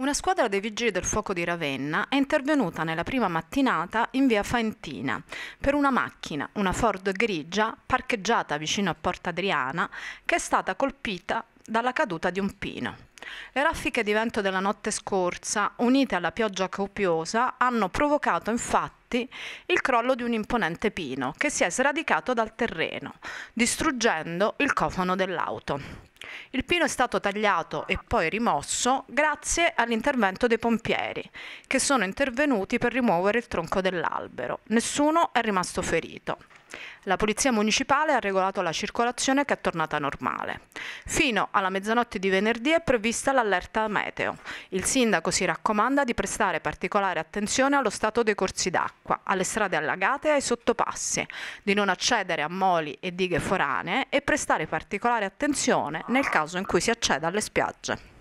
Una squadra dei Vigili del Fuoco di Ravenna è intervenuta nella prima mattinata in via Faentina per una macchina, una Ford grigia, parcheggiata vicino a Porta Adriana, che è stata colpita dalla caduta di un pino. Le raffiche di vento della notte scorsa, unite alla pioggia copiosa, hanno provocato infatti il crollo di un imponente pino che si è sradicato dal terreno, distruggendo il cofano dell'auto. Il pino è stato tagliato e poi rimosso grazie all'intervento dei pompieri, che sono intervenuti per rimuovere il tronco dell'albero. Nessuno è rimasto ferito. La polizia municipale ha regolato la circolazione che è tornata normale. Fino alla mezzanotte di venerdì è prevista l'allerta meteo. Il sindaco si raccomanda di prestare particolare attenzione allo stato dei corsi d'acqua, alle strade allagate e ai sottopassi, di non accedere a moli e dighe foranee e prestare particolare attenzione nel caso in cui si acceda alle spiagge.